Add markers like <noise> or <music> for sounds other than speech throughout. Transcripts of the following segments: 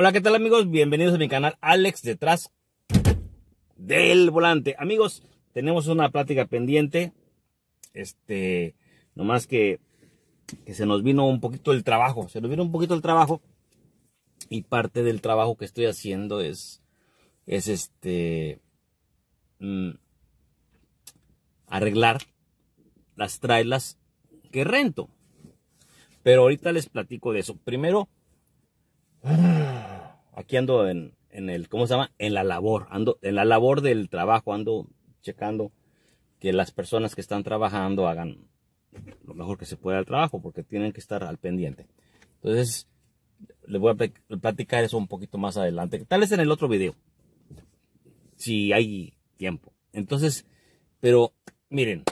Hola, ¿qué tal amigos? Bienvenidos a mi canal Alex detrás del volante. Amigos, tenemos una plática pendiente. Este, nomás que, que se nos vino un poquito el trabajo. Se nos vino un poquito el trabajo. Y parte del trabajo que estoy haciendo es, es este, mm, arreglar las trailers que rento. Pero ahorita les platico de eso. Primero, aquí ando en, el, ¿cómo se llama? En la labor, ando en la labor del trabajo, ando checando que las personas que están trabajando hagan lo mejor que se pueda al trabajo, porque tienen que estar al pendiente. Entonces, les voy a platicar eso un poquito más adelante, tal vez en el otro video, si hay tiempo. Entonces, pero miren,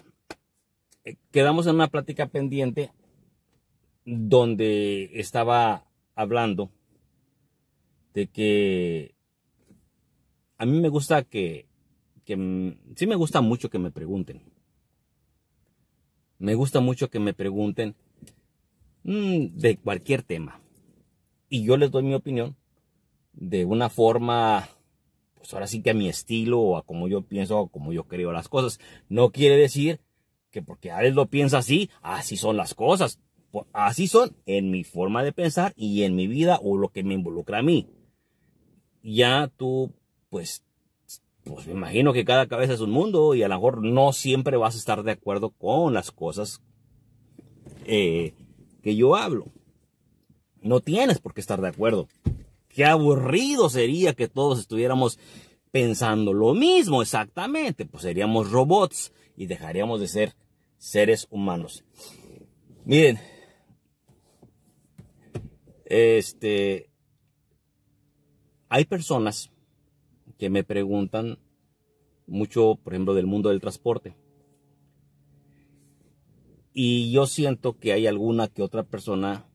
eh, quedamos en una plática pendiente donde estaba hablando de que a mí me gusta que, que sí me gusta mucho que me pregunten. Me gusta mucho que me pregunten mm, de cualquier tema. Y yo les doy mi opinión de una forma, pues ahora sí que a mi estilo o a como yo pienso o como yo creo las cosas. No quiere decir que porque Alex lo piensa así, así son las cosas. Así son en mi forma de pensar y en mi vida o lo que me involucra a mí ya tú, pues, pues me imagino que cada cabeza es un mundo y a lo mejor no siempre vas a estar de acuerdo con las cosas eh, que yo hablo. No tienes por qué estar de acuerdo. Qué aburrido sería que todos estuviéramos pensando lo mismo exactamente. Pues seríamos robots y dejaríamos de ser seres humanos. Miren, este, hay personas que me preguntan mucho, por ejemplo, del mundo del transporte. Y yo siento que hay alguna que otra persona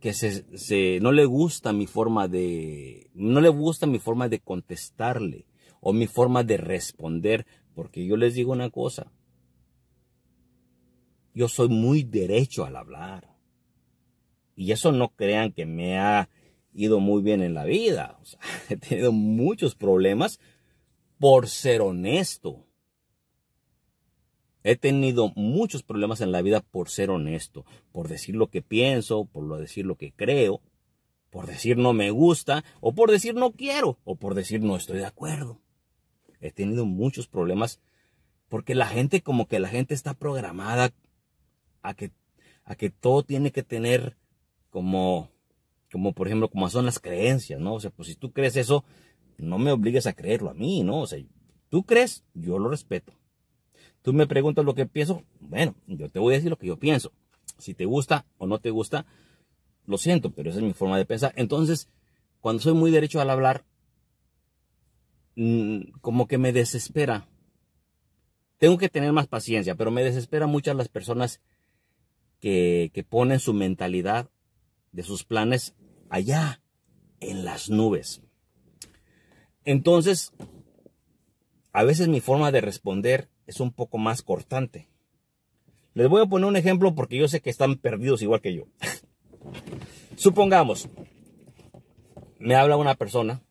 que se, no le gusta mi forma de, no le gusta mi forma de contestarle o mi forma de responder, porque yo les digo una cosa, yo soy muy derecho al hablar. Y eso no crean que me ha ido muy bien en la vida. <laughs> he tenido muchos problemas por ser honesto. He tenido muchos problemas en la vida por ser honesto, por decir lo que pienso, por decir lo que creo, por decir no me gusta, o por decir no quiero, o por decir no estoy de acuerdo. He tenido muchos problemas porque la gente, como que la gente está programada a que, a que todo tiene que tener como como por ejemplo, como son las creencias, ¿no? O sea, pues si tú crees eso, no me obligues a creerlo a mí, ¿no? O sea, tú crees, yo lo respeto. Tú me preguntas lo que pienso, bueno, yo te voy a decir lo que yo pienso. Si te gusta o no te gusta, lo siento, pero esa es mi forma de pensar. Entonces, cuando soy muy derecho al hablar, mm, como que me desespera. Tengo que tener más paciencia, pero me desespera muchas las personas que, que ponen su mentalidad de sus planes allá en las nubes. Entonces, a veces mi forma de responder es un poco más cortante. Les voy a poner un ejemplo porque yo sé que están perdidos igual que yo. <laughs> Supongamos, me habla una persona,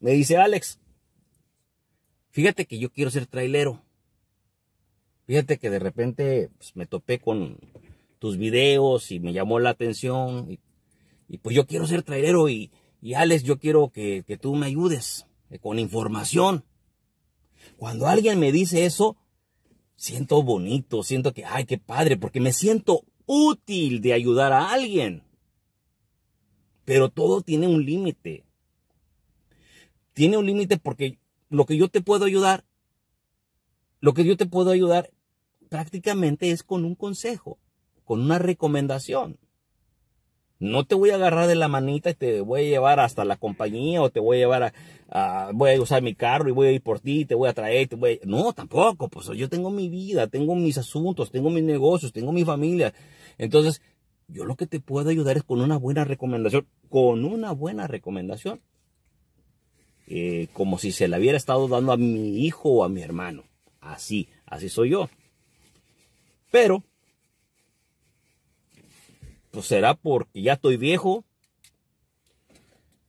me dice, Alex, fíjate que yo quiero ser trailero. Fíjate que de repente pues, me topé con tus videos y me llamó la atención pues yo quiero ser trailero y, y Alex, yo quiero que, que tú me ayudes eh, con información. Cuando alguien me dice eso, siento bonito, siento que, ay, qué padre, porque me siento útil de ayudar a alguien. Pero todo tiene un límite. Tiene un límite porque lo que yo te puedo ayudar, lo que yo te puedo ayudar prácticamente es con un consejo, con una recomendación. No te voy a agarrar de la manita y te voy a llevar hasta la compañía o te voy a llevar a, voy a usar mi carro y voy a ir por ti, te voy a traer, te voy No, tampoco, pues yo tengo mi vida, tengo mis asuntos, tengo mis negocios, tengo mi familia. Entonces, yo lo que te puedo ayudar es con una buena recomendación, con una buena recomendación. Eh, como si se la hubiera estado dando a mi hijo o a mi hermano. Así, así soy yo. Pero pues será porque ya estoy viejo,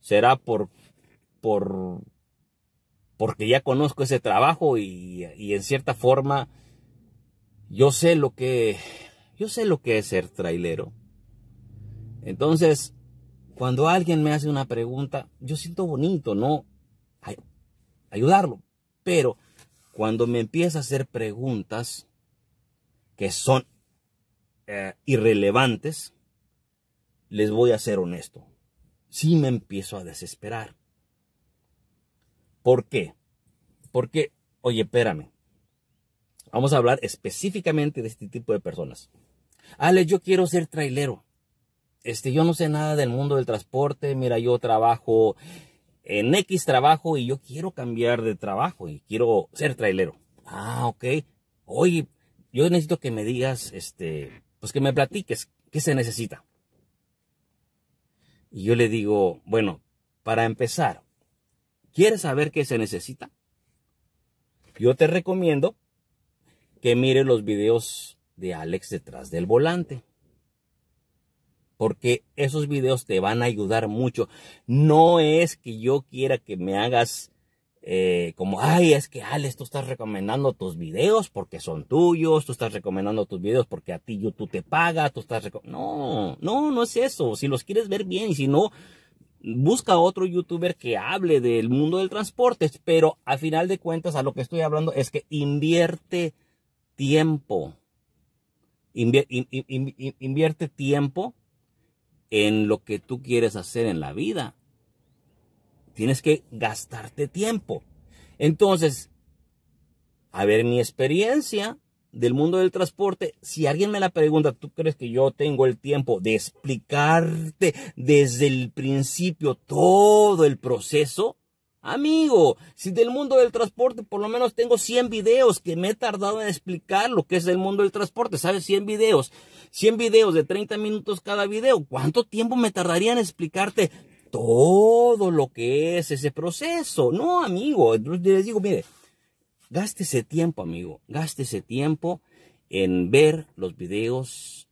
será por, por, porque ya conozco ese trabajo y, en cierta forma yo sé lo que, yo sé lo que es ser trailero. Entonces, cuando alguien me hace una pregunta, yo siento bonito, ¿no? Ayudarlo. Pero cuando me empieza a hacer preguntas que son eh, irrelevantes, les voy a ser honesto. Sí me empiezo a desesperar. ¿Por qué? Porque, oye, espérame. Vamos a hablar específicamente de este tipo de personas. Ale, yo quiero ser trailero. Este, yo no sé nada del mundo del transporte. Mira, yo trabajo en X trabajo y yo quiero cambiar de trabajo y quiero ser trailero. Ah, ok. Oye, yo necesito que me digas, este, pues que me platiques qué se necesita. Y yo le digo, bueno, para empezar, ¿quieres saber qué se necesita? Yo te recomiendo que mires los videos de Alex detrás del volante. Porque esos videos te van a ayudar mucho. No es que yo quiera que me hagas eh, como, ay, es que Alex, tú estás recomendando tus videos porque son tuyos, tú estás recomendando tus videos porque a ti YouTube te paga, tú estás... No, no, no es eso. Si los quieres ver bien y si no, busca otro youtuber que hable del mundo del transporte. Pero al final de cuentas, a lo que estoy hablando es que invierte tiempo. invierte tiempo en lo que tú quieres hacer en la vida. Tienes que gastarte tiempo. Entonces, a ver mi experiencia del mundo del transporte, si alguien me la pregunta, ¿tú crees que yo tengo el tiempo de explicarte desde el principio todo el proceso? Amigo, si del mundo del transporte por lo menos tengo 100 videos que me he tardado en explicar lo que es el mundo del transporte, ¿sabes? 100 videos, 100 videos de 30 minutos cada video. ¿Cuánto tiempo me tardaría en explicarte todo lo que es ese proceso? No, amigo, les digo, mire, ese tiempo, amigo, ese tiempo en ver los videos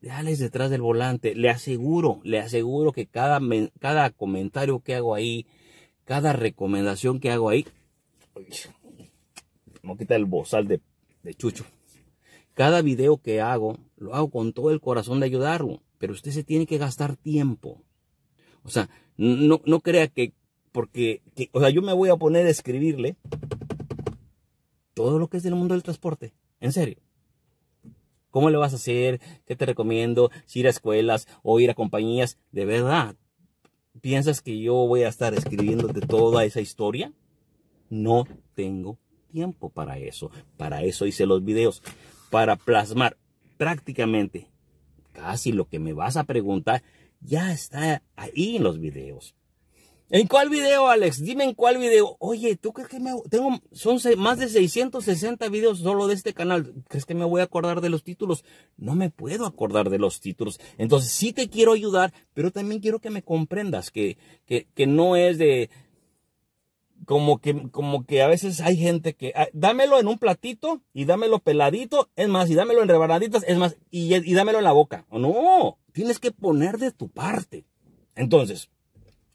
de detrás del volante. Le aseguro, le aseguro que cada, cada comentario que hago ahí, cada recomendación que hago ahí, no quita el bozal de, Chucho. Cada video que hago, lo hago con todo el corazón de ayudarlo, pero usted se tiene que gastar tiempo. O sea, no, no crea que, porque, o sea, yo me voy a poner a escribirle todo lo que es del mundo del transporte. En serio. ¿Cómo le vas a hacer? ¿Qué te recomiendo? Si ir a escuelas o ir a compañías. De verdad, ¿Piensas que yo voy a estar escribiéndote toda esa historia? No tengo tiempo para eso. Para eso hice los videos. Para plasmar prácticamente casi lo que me vas a preguntar ya está ahí en los videos. ¿En cuál video, Alex? Dime en cuál video. Oye, ¿tú crees que me... Tengo... Son más de 660 videos solo de este canal. ¿Crees que me voy a acordar de los títulos? No me puedo acordar de los títulos. Entonces sí te quiero ayudar, pero también quiero que me comprendas que, que, que no es de... Como que, como que a veces hay gente que... Ah, dámelo en un platito y dámelo peladito. Es más, y dámelo en rebanaditas. Es más, y, y dámelo en la boca. No, tienes que poner de tu parte. Entonces,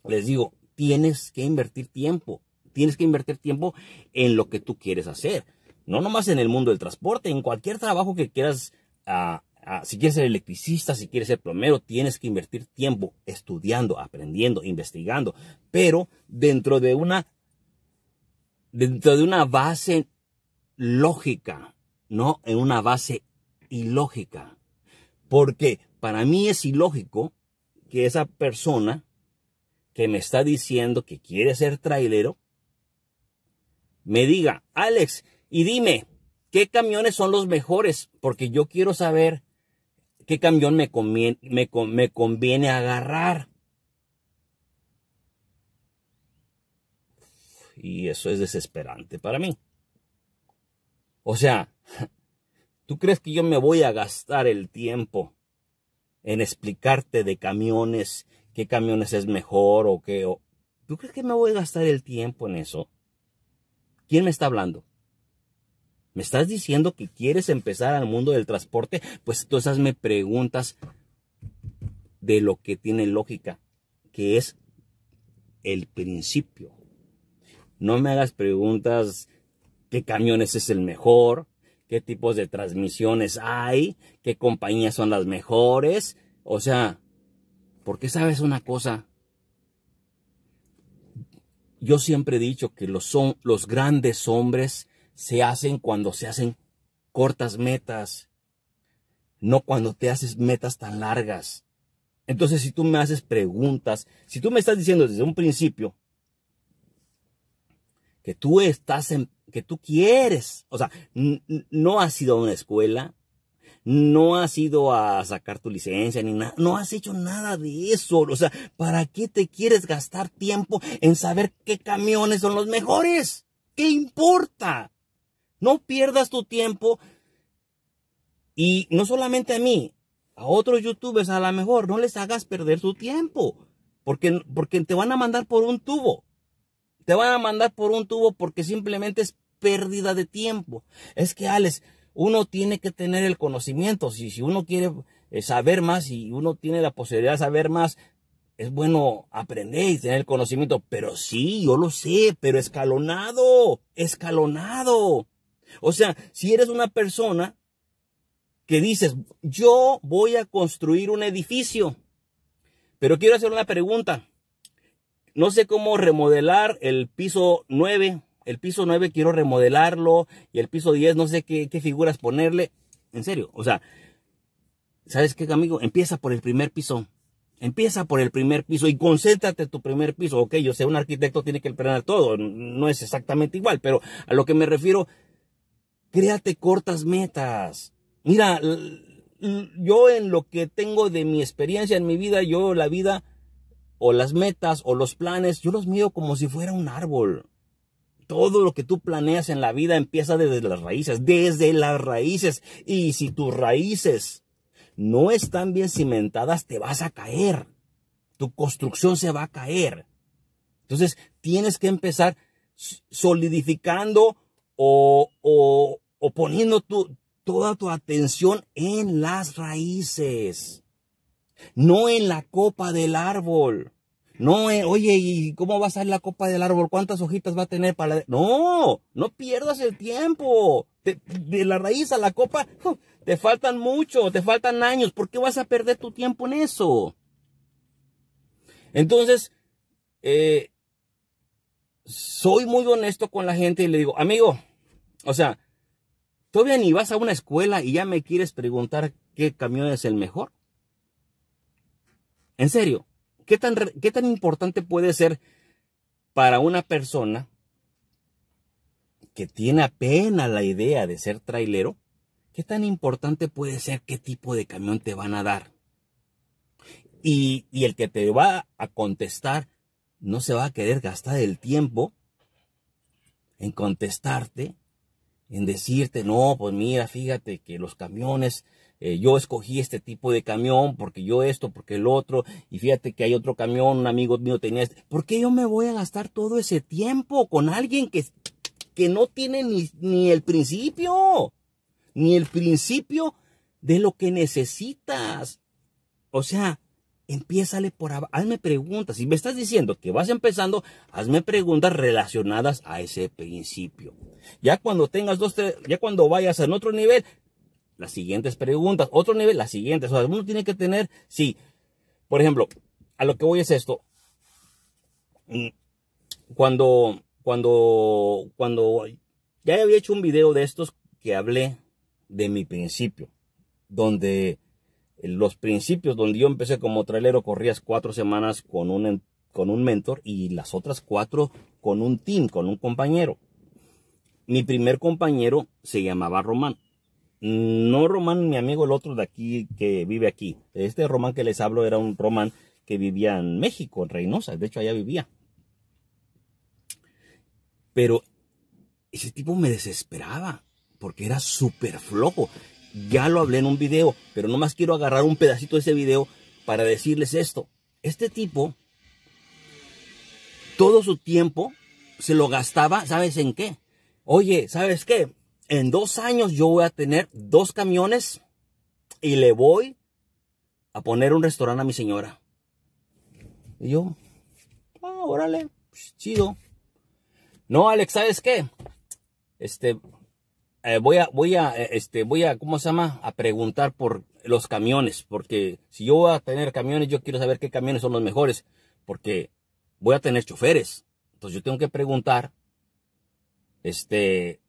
les digo, tienes que invertir tiempo. Tienes que invertir tiempo en lo que tú quieres hacer. No nomás en el mundo del transporte, en cualquier trabajo que quieras, ah, ah, si quieres ser electricista, si quieres ser plomero, tienes que invertir tiempo estudiando, aprendiendo, investigando, pero dentro de una, dentro de una base lógica, no en una base ilógica. Porque para mí es ilógico que esa persona que me está diciendo que quiere ser trailero, me diga, Alex, y dime, ¿qué camiones son los mejores? Porque yo quiero saber qué camión me conviene, agarrar. Y eso es desesperante para mí. O sea, <laughs> ¿tú crees que yo me voy a gastar el tiempo en explicarte de camiones qué camiones es mejor o qué. ¿Tú crees que me voy a gastar el tiempo en eso? ¿Quién me está hablando? ¿Me estás diciendo que quieres empezar al mundo del transporte? Pues tú esas me preguntas de lo que tiene lógica, que es el principio. No me hagas preguntas qué camiones es el mejor, qué tipos de transmisiones hay, qué compañías son las mejores. O sea, porque sabes una cosa, yo siempre he dicho que los, son, los grandes hombres se hacen cuando se hacen cortas metas, no cuando te haces metas tan largas. Entonces, si tú me haces preguntas, si tú me estás diciendo desde un principio que tú estás en, que tú quieres, o sea, no has ido a una escuela, no has ido a sacar tu licencia ni nada, no has hecho nada de eso. O sea, ¿para qué te quieres gastar tiempo en saber qué camiones son los mejores? ¿Qué importa? No pierdas tu tiempo y no solamente a mí, a otros youtubers a lo mejor, no les hagas perder su tiempo, porque, porque te van a mandar por un tubo. Te van a mandar por un tubo porque simplemente es pérdida de tiempo. Es que, Alex, uno tiene que tener el conocimiento. Si, si uno quiere eh, saber más y uno tiene la posibilidad de saber más, es bueno aprender y tener el conocimiento. Pero sí, yo lo sé, pero escalonado, escalonado. O sea, si eres una persona que dices, yo voy a construir un edificio, pero quiero hacer una pregunta. No sé cómo remodelar el piso 9 el piso 9 quiero remodelarlo y el piso 10 no sé qué, figuras ponerle. En serio, o sea, ¿sabes qué, amigo? Empieza por el primer piso. Empieza por el primer piso y concéntrate en tu primer piso. Ok, yo sé, un arquitecto tiene que planear todo. No es exactamente igual, pero a lo que me refiero, créate cortas metas. Mira, yo en lo que tengo de mi experiencia en mi vida, yo la vida o las metas o los planes, yo los mido como si fuera un árbol. Todo lo que tú planeas en la vida empieza desde las raíces, desde las raíces. Y si tus raíces no están bien cimentadas, te vas a caer. Tu construcción se va a caer. Entonces, tienes que empezar solidificando o, o, poniendo tu, toda tu atención en las raíces, no en la copa del árbol. No, eh, oye, ¿y cómo va a salir la copa del árbol? ¿Cuántas hojitas va a tener para No, no pierdas el tiempo. De, la raíz a la copa, te faltan mucho, te faltan años. ¿Por qué vas a perder tu tiempo en eso? Entonces, eh, soy muy honesto con la gente y le digo, amigo, o sea, todavía ni vas a una escuela y ya me quieres preguntar qué camión es el mejor. En serio, ¿Qué tan, ¿Qué tan importante puede ser para una persona que tiene apenas la idea de ser trailero? ¿Qué tan importante puede ser qué tipo de camión te van a dar? Y, y el que te va a contestar no se va a querer gastar el tiempo en contestarte, en decirte, no, pues mira, fíjate que los camiones eh, yo escogí este tipo de camión porque yo esto, porque el otro, y fíjate que hay otro camión, un amigo mío tenía este. ¿Por qué yo me voy a gastar todo ese tiempo con alguien que, que no tiene ni, ni el principio? Ni el principio de lo que necesitas. O sea, empiézale por abajo, hazme preguntas. Si me estás diciendo que vas empezando, hazme preguntas relacionadas a ese principio. Ya cuando tengas dos, tres, ya cuando vayas en otro nivel, las siguientes preguntas. Otro nivel, las siguientes. O sea, uno tiene que tener, sí. Por ejemplo, a lo que voy es esto. Mm, cuando, cuando, cuando ya había hecho un video de estos que hablé de mi principio, donde los principios, donde yo empecé como trailero, corrías cuatro semanas con un, con un mentor y las otras cuatro con un team, con un compañero. Mi primer compañero se llamaba Román. No Román, mi amigo, el otro de aquí que vive aquí. Este Román que les hablo era un Román que vivía en México, en Reynosa. De hecho, allá vivía. Pero ese tipo me desesperaba porque era súper flojo. Ya lo hablé en un video, pero nomás quiero agarrar un pedacito de ese video para decirles esto. Este tipo, todo su tiempo se lo gastaba, ¿sabes en qué? Oye, ¿sabes qué? En dos años yo voy a tener dos camiones y le voy a poner un restaurante a mi señora. Y yo, Ah, órale, pues, chido. No, Alex, ¿sabes qué? Este, eh, voy a, voy a, eh, este, voy a, ¿cómo se llama? A preguntar por los camiones, porque si yo voy a tener camiones, yo quiero saber qué camiones son los mejores, porque voy a tener choferes. Entonces yo tengo que preguntar, este,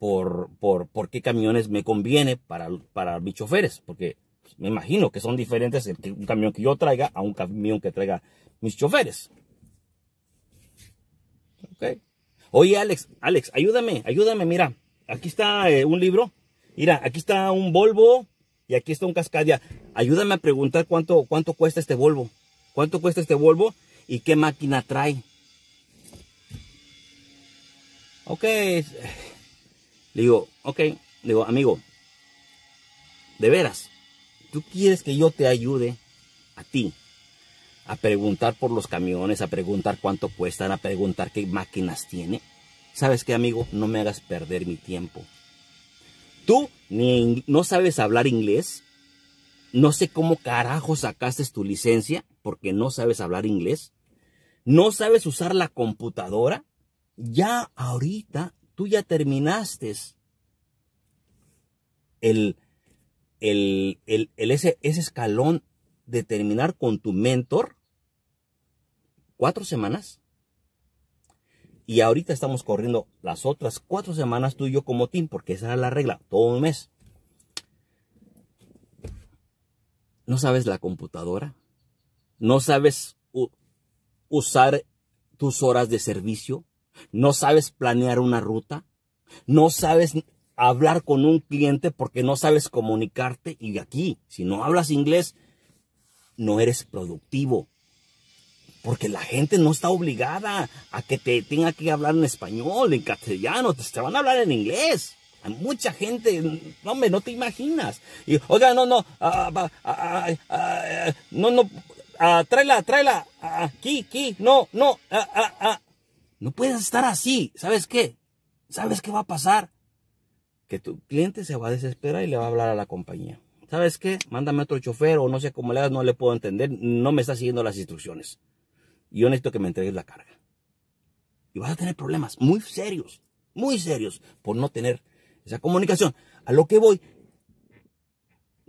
por, por, por qué camiones me conviene para, para mis choferes, porque me imagino que son diferentes un camión que yo traiga a un camión que traiga mis choferes. Okay. Oye, Alex, Alex, ayúdame, ayúdame, mira, aquí está eh, un libro, mira, aquí está un Volvo y aquí está un Cascadia. Ayúdame a preguntar cuánto, cuánto cuesta este Volvo, cuánto cuesta este Volvo y qué máquina trae. Ok, le digo, ok, digo, amigo, de veras, ¿Tú quieres que yo te ayude a ti a preguntar por los camiones, a preguntar cuánto cuestan, a preguntar qué máquinas tiene? ¿Sabes qué, amigo? No me hagas perder mi tiempo. Tú ni no sabes hablar inglés. No sé cómo carajo sacaste tu licencia porque no sabes hablar inglés. No sabes usar la computadora. Ya ahorita tú ya terminaste el el, ese, ese escalón de terminar con tu mentor cuatro semanas. Y ahorita estamos corriendo las otras cuatro semanas tú y yo como team, porque esa era la regla, todo un mes. ¿No sabes la computadora? ¿No sabes usar tus horas de servicio? ¿No sabes planear una ruta? ¿No sabes hablar con un cliente porque no sabes comunicarte y aquí, si no hablas inglés, no eres productivo. Porque la gente no está obligada a que te tenga que hablar en español, en castellano, te, van a hablar en inglés. Hay mucha gente, hombre, no te imaginas. Y, oiga, no, no, ah, ah, ah, no, no, tráela, tráela, aquí, aquí, no, no, no puedes estar así. ¿Sabes qué? ¿Sabes qué va a pasar? que tu cliente se va a desesperar y le va a hablar a la compañía. ¿Sabes qué? Mándame otro chofer o no sé cómo le hagas, no le puedo entender, no me está siguiendo las instrucciones. Yo necesito que me entregues la carga. Y vas a tener problemas muy serios, muy serios, por no tener esa comunicación. A lo que voy,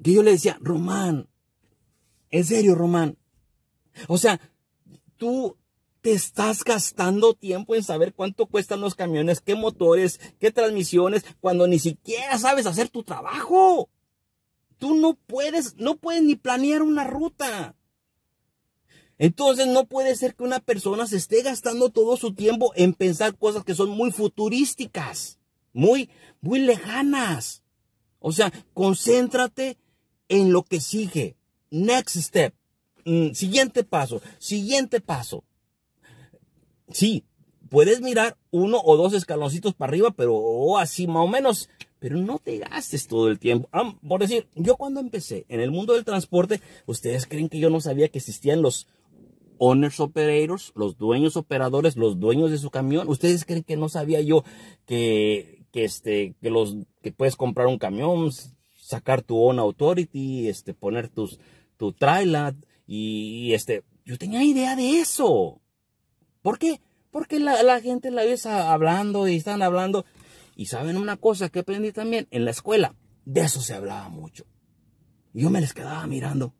que yo le decía, Román, en serio, Román. O sea, tú te estás gastando tiempo en saber cuánto cuestan los camiones, qué motores, qué transmisiones, cuando ni siquiera sabes hacer tu trabajo. Tú no puedes, no puedes ni planear una ruta. Entonces no puede ser que una persona se esté gastando todo su tiempo en pensar cosas que son muy futurísticas, muy, muy lejanas. O sea, concéntrate en lo que sigue. Next step. Mm, siguiente paso. Siguiente paso. Sí, puedes mirar uno o dos escaloncitos para arriba, pero así más o menos. Pero no te gastes todo el tiempo. Ah, por decir, yo cuando empecé en el mundo del transporte, ¿ustedes creen que yo no sabía que existían los owners operators, los dueños operadores, los dueños de su camión? ¿Ustedes creen que no sabía yo que, que este, que los, que puedes comprar un camión, sacar tu own authority, este, poner tus, tu trailer y, y este, yo tenía idea de eso. ¿Por qué? Porque la, gente la ves hablando y están hablando. Y saben una cosa que aprendí también en la escuela. De eso se hablaba mucho. Y yo me les quedaba mirando.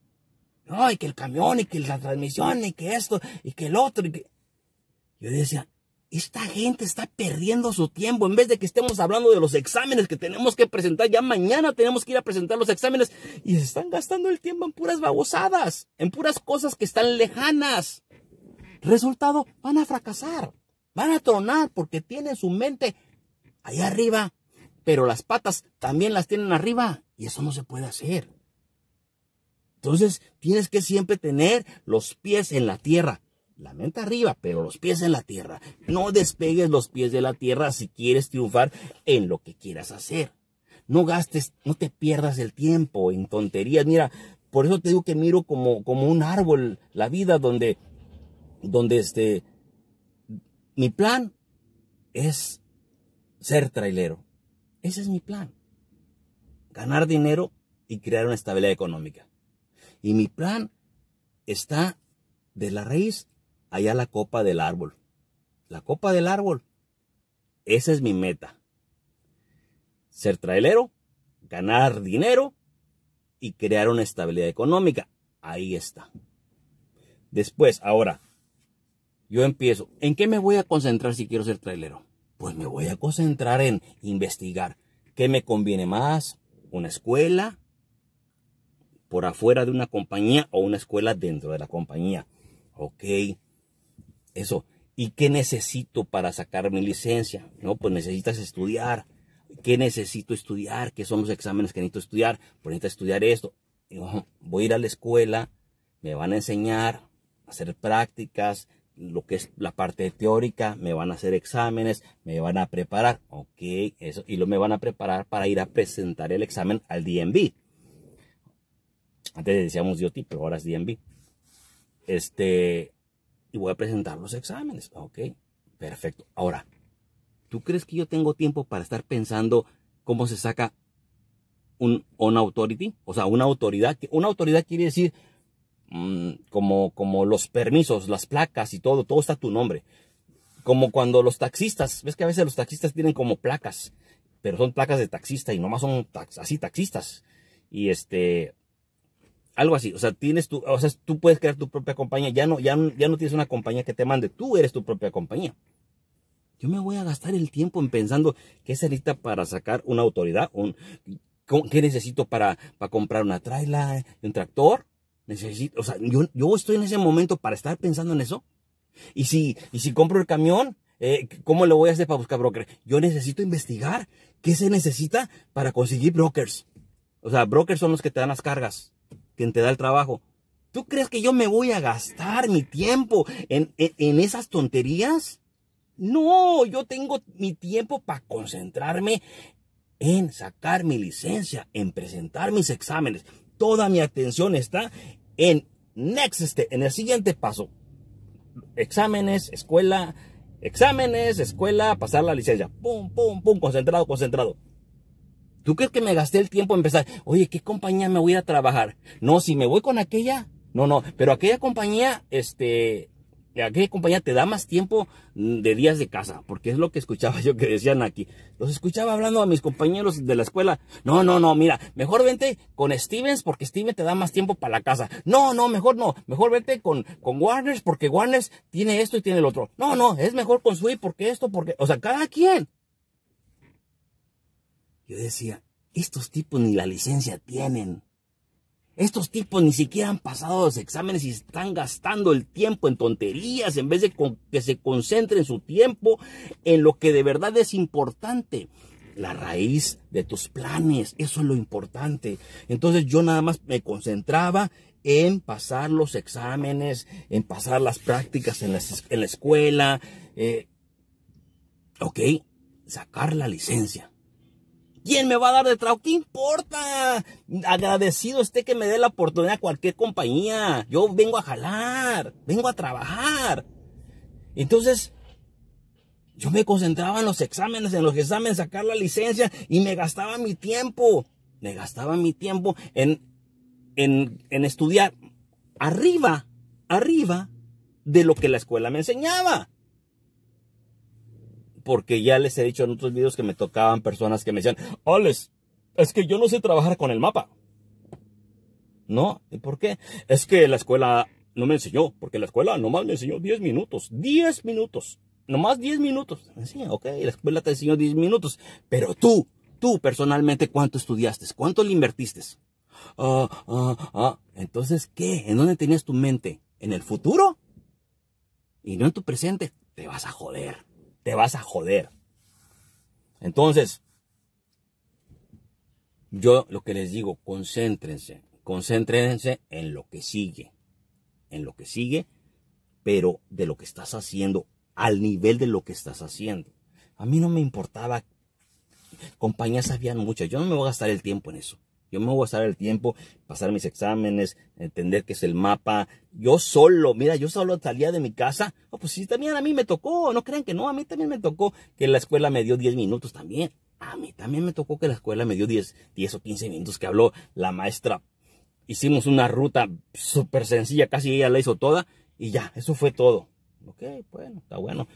Ay, que el camión y que la transmisión y que esto y que el otro. Y que... Yo decía, esta gente está perdiendo su tiempo. En vez de que estemos hablando de los exámenes que tenemos que presentar, ya mañana tenemos que ir a presentar los exámenes. Y se están gastando el tiempo en puras babosadas, en puras cosas que están lejanas. Resultado, van a fracasar, van a tronar porque tienen su mente allá arriba, pero las patas también las tienen arriba y eso no se puede hacer. Entonces, tienes que siempre tener los pies en la tierra. La mente arriba, pero los pies en la tierra. No despegues los pies de la tierra si quieres triunfar en lo que quieras hacer. No gastes, no te pierdas el tiempo en tonterías. Mira, por eso te digo que miro como, como un árbol la vida donde donde este, mi plan es ser trailero. Ese es mi plan. Ganar dinero y crear una estabilidad económica. Y mi plan está de la raíz allá la copa del árbol. La copa del árbol. Esa es mi meta. Ser trailero, ganar dinero y crear una estabilidad económica. Ahí está. Después, ahora, yo empiezo. ¿En qué me voy a concentrar si quiero ser trailero? Pues me voy a concentrar en investigar qué me conviene más, una escuela por afuera de una compañía o una escuela dentro de la compañía. Ok, eso. ¿Y qué necesito para sacar mi licencia? No, pues necesitas estudiar. ¿Qué necesito estudiar? ¿Qué son los exámenes que necesito estudiar? Pues necesito estudiar esto. Voy a ir a la escuela, me van a enseñar, hacer prácticas, lo que es la parte teórica, me van a hacer exámenes, me van a preparar, ok, eso, y lo me van a preparar para ir a presentar el examen al DMV. Antes decíamos DOT, pero ahora es DMV. Este, y voy a presentar los exámenes, ok, perfecto. Ahora, ¿tú crees que yo tengo tiempo para estar pensando cómo se saca un on authority? O sea, una autoridad. Una autoridad quiere decir Mm, como, como los permisos, las placas y todo, todo está a tu nombre. Como cuando los taxistas, ves que a veces los taxistas tienen como placas, pero son placas de taxista y nomás son así taxistas. Y este, algo así, o sea, tienes tu, o sea, tú puedes crear tu propia compañía, ya no, ya, ya no tienes una compañía que te mande, tú eres tu propia compañía. Yo me voy a gastar el tiempo en pensando qué se necesita para sacar una autoridad, un, qué necesito para, para comprar una traila, un tractor, Necesito, o sea, yo, yo estoy en ese momento para estar pensando en eso. Y si, y si compro el camión, eh, ¿cómo lo voy a hacer para buscar broker? Yo necesito investigar qué se necesita para conseguir brokers. O sea, brokers son los que te dan las cargas, quien te da el trabajo. ¿Tú crees que yo me voy a gastar mi tiempo en, en esas tonterías? No, yo tengo mi tiempo para concentrarme en sacar mi licencia, en presentar mis exámenes toda mi atención está en next en el siguiente paso. Exámenes, escuela, exámenes, escuela, pasar la licencia. Pum, pum, pum, concentrado, concentrado. ¿Tú crees que me gasté el tiempo en empezar? Oye, ¿qué compañía me voy a trabajar? No, si me voy con aquella, no, no, pero aquella compañía, este, aquella compañía te da más tiempo mm, de días de casa, porque es lo que escuchaba yo que decían aquí. Los escuchaba hablando a mis compañeros de la escuela. No, no, no, mira, mejor vente con Stevens porque Stevens te da más tiempo para la casa. No, no, mejor no, mejor vente con, con Warners porque Warners tiene esto y tiene el otro. No, no, es mejor con Sweet porque esto, porque, o sea, cada quien. Yo decía, estos tipos ni la licencia tienen. Estos tipos ni siquiera han pasado los exámenes y están gastando el tiempo en tonterías en vez de que se concentren su tiempo en lo que de verdad es importante. La raíz de tus planes, eso es lo importante. Entonces yo nada más me concentraba en pasar los exámenes, en pasar las prácticas en la, escuela. Eh, ok, sacar la licencia. ¿Quién me va a dar de trabajo? ¿Qué importa? Agradecido esté que me dé la oportunidad a cualquier compañía. Yo vengo a jalar, vengo a trabajar. Entonces, yo me concentraba en los exámenes, en los exámenes, sacar la licencia y me gastaba mi tiempo. Me gastaba mi tiempo en, en, en estudiar arriba, arriba de lo que la escuela me enseñaba porque ya les he dicho en otros videos que me tocaban personas que me decían, Alex, es que yo no sé trabajar con el mapa. ¿No? ¿Y por qué? Es que la escuela no me enseñó, porque la escuela nomás me enseñó 10 minutos. 10 minutos. Nomás 10 minutos. Sí, ok, la escuela te enseñó 10 minutos. Pero tú, tú personalmente, ¿cuánto estudiaste? ¿Cuánto le invertiste? Ah, ah, ah. Entonces, ¿qué? ¿En dónde tenías tu mente? ¿En el futuro? Y no en tu presente. Te vas a joder te vas a joder. Entonces, yo lo que les digo, concéntrense, concéntrense en lo que sigue, en lo que sigue, pero de lo que estás haciendo, al nivel de lo que estás haciendo. A mí no me importaba, compañías sabían mucho, yo no me voy a gastar el tiempo en eso. Yo me voy a gastar el tiempo, pasar mis exámenes, entender qué es el mapa. Yo solo, mira, yo solo salía de mi casa. Oh, pues sí, también a mí me tocó, no crean que no, a mí también me tocó que la escuela me dio 10 minutos también. A mí también me tocó que la escuela me dio 10, 10 o 15 minutos que habló la maestra. Hicimos una ruta súper sencilla, casi ella la hizo toda y ya, eso fue todo. Ok, bueno, está bueno.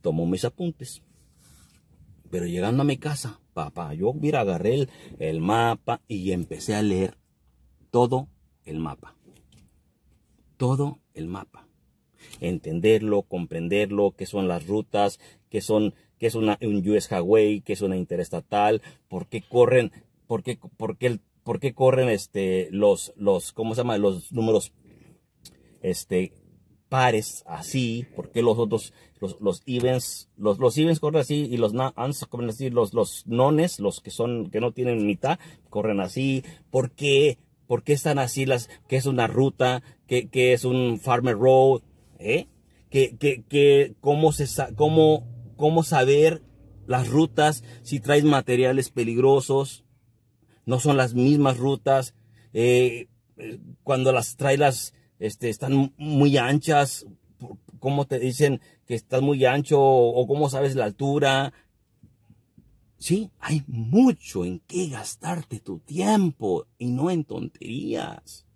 Tomo mis apuntes. Pero llegando a mi casa, papá, yo mira, agarré el, el mapa y empecé a leer todo el mapa. Todo el mapa. Entenderlo, comprenderlo, qué son las rutas, qué son, qué es una, un US Highway, qué es una interestatal, por qué corren, por qué, por qué, por qué corren este, los, los, ¿cómo se llama? Los números, este, pares así, porque los otros, los, los evens, los, los evens corren así y los los, los nones, los que son, que no tienen mitad, corren así, ¿por qué? ¿Por qué están así las, qué es una ruta, qué es un farmer road, eh? ¿Qué, qué, qué, cómo se, cómo, cómo saber las rutas si traes materiales peligrosos? No son las mismas rutas, eh, cuando las traes las, este, están muy anchas, cómo te dicen que estás muy ancho o cómo sabes la altura. Sí, hay mucho en qué gastarte tu tiempo y no en tonterías.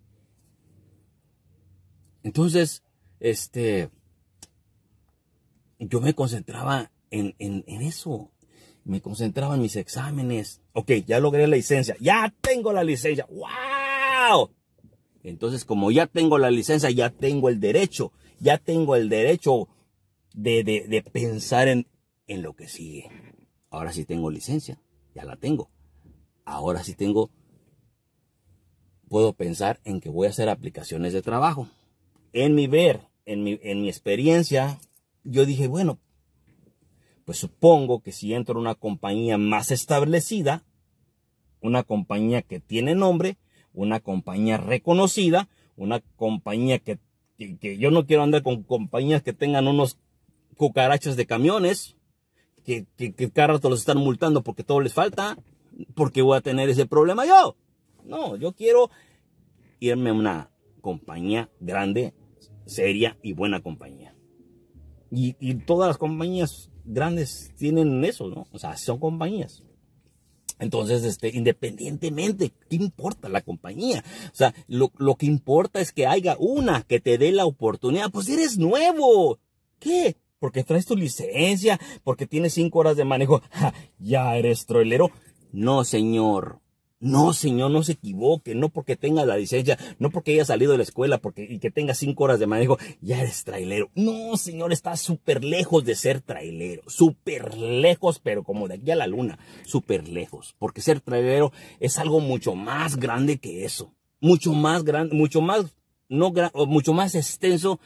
Entonces, este, yo me concentraba en, en, en eso. Me concentraba en mis exámenes. Ok, ya logré la licencia. Ya tengo la licencia. ¡Wow! Entonces, como ya tengo la licencia, ya tengo el derecho, ya tengo el derecho de, de, pensar en, en lo que sigue. Ahora sí tengo licencia, ya la tengo. Ahora sí tengo, puedo pensar en que voy a hacer aplicaciones de trabajo. En mi ver, en mi, en mi experiencia, yo dije, bueno, pues supongo que si entro a una compañía más establecida, una compañía que tiene nombre, una compañía reconocida, una compañía que, que, yo no quiero andar con compañías que tengan unos cucarachas de camiones, que, que, que cada rato los están multando porque todo les falta, porque voy a tener ese problema yo. No, yo quiero irme a una compañía grande, seria y buena compañía. Y, y todas las compañías grandes tienen eso, ¿no? O sea, son compañías. Entonces, este, independientemente, ¿qué importa la compañía? O sea, lo, lo, que importa es que haya una que te dé la oportunidad. Pues eres nuevo. ¿Qué? Porque traes tu licencia, porque tienes cinco horas de manejo. <laughs> ya eres troilero. No, señor. No, señor, no se equivoque, no porque tenga la licencia, no porque haya salido de la escuela porque, y que tenga cinco horas de manejo, ya eres trailero. No, señor, está súper lejos de ser trailero, súper lejos, pero como de aquí a la luna, súper lejos, porque ser trailero es algo mucho más grande que eso, mucho más grande, mucho más, no, mucho más extenso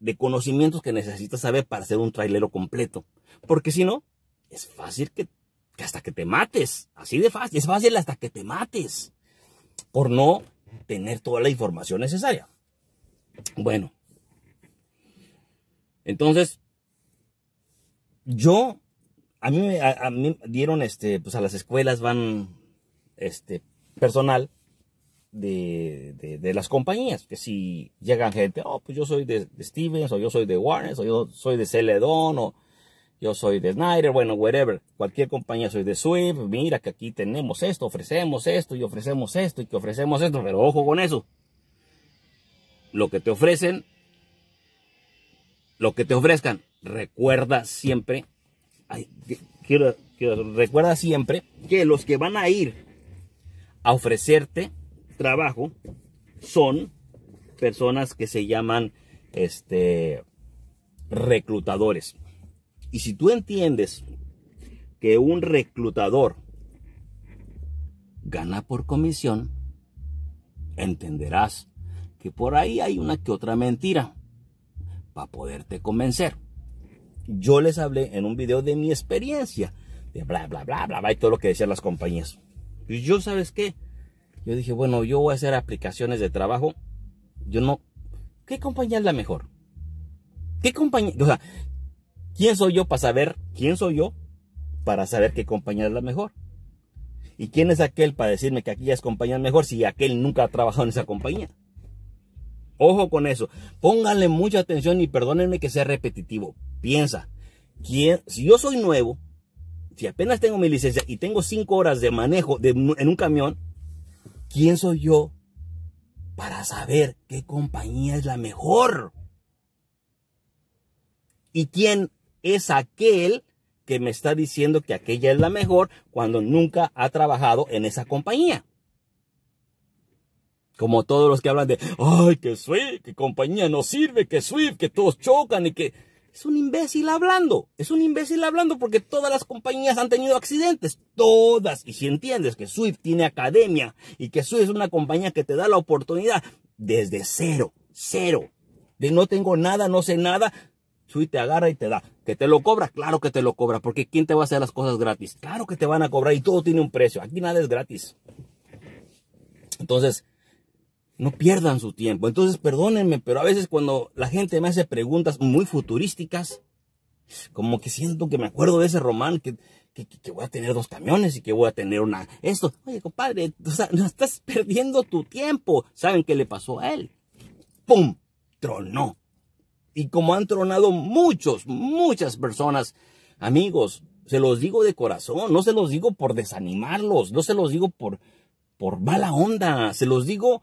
de conocimientos que necesitas saber para ser un trailero completo, porque si no, es fácil que que hasta que te mates. Así de fácil. Es fácil hasta que te mates. Por no tener toda la información necesaria. Bueno. Entonces, yo, a mí, a, mí dieron, este, pues a las escuelas van, este, personal de, de, las compañías. Que si llegan gente, oh, pues yo soy de, Stevens, o yo soy de Warner, o yo soy de Celedon, o yo soy de Snyder, bueno, whatever, cualquier compañía soy de Swift, mira que aquí tenemos esto, ofrecemos esto y ofrecemos esto y que ofrecemos esto, pero ojo con eso. Lo que te ofrecen, lo que te ofrezcan, recuerda siempre, quiero, recuerda siempre que los que van a ir a ofrecerte trabajo son personas que se llaman este reclutadores. Y si tú entiendes que un reclutador gana por comisión, entenderás que por ahí hay una que otra mentira para poderte convencer. Yo les hablé en un video de mi experiencia, de bla, bla, bla, bla, bla, y todo lo que decían las compañías. Y yo, ¿sabes qué? Yo dije, bueno, yo voy a hacer aplicaciones de trabajo. Yo no. ¿Qué compañía es la mejor? ¿Qué compañía? O sea, ¿Quién soy yo para saber quién soy yo? Para saber qué compañía es la mejor. ¿Y quién es aquel para decirme que es compañía mejor si aquel nunca ha trabajado en esa compañía? Ojo con eso. Pónganle mucha atención y perdónenme que sea repetitivo. Piensa, ¿quién, si yo soy nuevo, si apenas tengo mi licencia y tengo cinco horas de manejo en un camión, ¿quién soy yo para saber qué compañía es la mejor? ¿Y quién es aquel que me está diciendo que aquella es la mejor cuando nunca ha trabajado en esa compañía? Como todos los que hablan de, ay, que Swift, que compañía no sirve, que Swift, que todos chocan y que... Es un imbécil hablando, es un imbécil hablando porque todas las compañías han tenido accidentes, todas. Y si entiendes que Swift tiene academia y que Swift es una compañía que te da la oportunidad desde cero, cero, de no tengo nada, no sé nada, Swift te agarra y te da. ¿Que te lo cobra? Claro que te lo cobra, porque ¿quién te va a hacer las cosas gratis? Claro que te van a cobrar y todo tiene un precio. Aquí nada es gratis. Entonces, no pierdan su tiempo. Entonces, perdónenme, pero a veces cuando la gente me hace preguntas muy futurísticas, como que siento que me acuerdo de ese román que, que, voy a tener dos camiones y que voy a tener una... Esto, oye, compadre, o sea, no estás perdiendo tu tiempo. ¿Saben qué le pasó a él? ¡Pum! Tronó. Y como han tronado muchos, muchas personas, amigos, se los digo de corazón, no se los digo por desanimarlos, no se los digo por, por mala onda, se los digo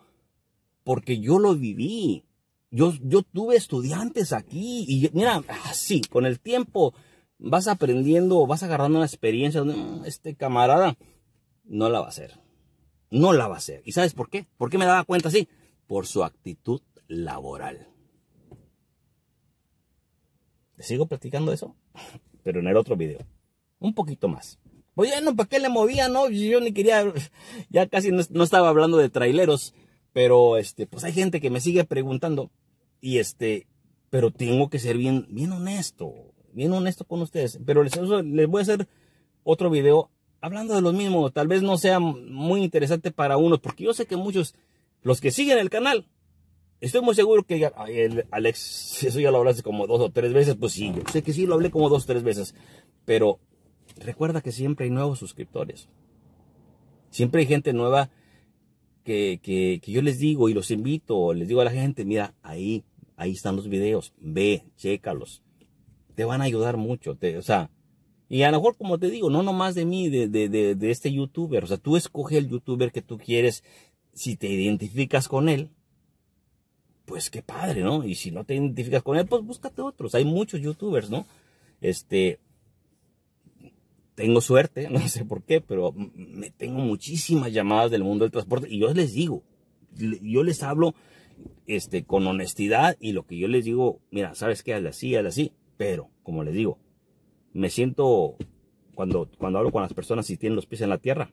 porque yo lo viví. Yo, yo tuve estudiantes aquí y mira, así, con el tiempo vas aprendiendo, vas agarrando una experiencia. Este camarada no la va a hacer. No la va a hacer. ¿Y sabes por qué? ¿Por qué me daba cuenta así? Por su actitud laboral. ¿Le sigo platicando eso? Pero en el otro video. Un poquito más. Oye, no, ¿para qué le movía? No, yo ni quería, ya casi no, no estaba hablando de traileros. Pero este, pues hay gente que me sigue preguntando y este, pero tengo que ser bien, bien honesto, bien honesto con ustedes. Pero les, les voy a hacer otro video hablando de lo mismo. Tal vez no sea muy interesante para unos, porque yo sé que muchos, los que siguen el canal, estoy muy seguro que ya, el, Alex, eso ya lo hablaste como dos o tres veces. Pues sí, yo sé que sí lo hablé como dos o tres veces. Pero recuerda que siempre hay nuevos suscriptores. Siempre hay gente nueva que, yo les digo y los invito, les digo a la gente, mira, ahí, ahí están los videos, ve, chécalos. Te van a ayudar mucho, te, o sea, y a lo mejor, como te digo, no nomás de mí, de, de, de, de este youtuber, o sea, tú escoge el youtuber que tú quieres, si te identificas con él, pues qué padre, ¿no? Y si no te identificas con él, pues búscate otros. Hay muchos youtubers, ¿no? Este, tengo suerte, <laughs> no sé por qué, pero me tengo muchísimas llamadas del mundo del transporte y yo les digo, yo les hablo este, con honestidad y lo que yo les digo, mira, sabes qué, hazle así, hazle así, pero como les digo, me siento cuando, cuando hablo con las personas si tienen los pies en la tierra,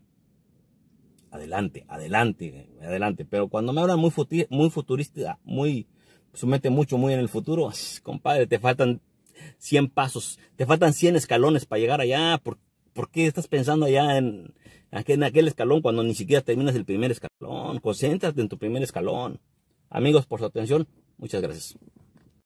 adelante, adelante, adelante, pero cuando me hablan muy, muy futurista, muy, su mucho, muy en el futuro, <sighs> compadre, te faltan 100 pasos, te faltan 100 escalones para llegar allá, porque ¿Por qué estás pensando allá en, en aquel escalón cuando ni siquiera terminas el primer escalón? Concéntrate en tu primer escalón. Amigos, por su atención, muchas gracias.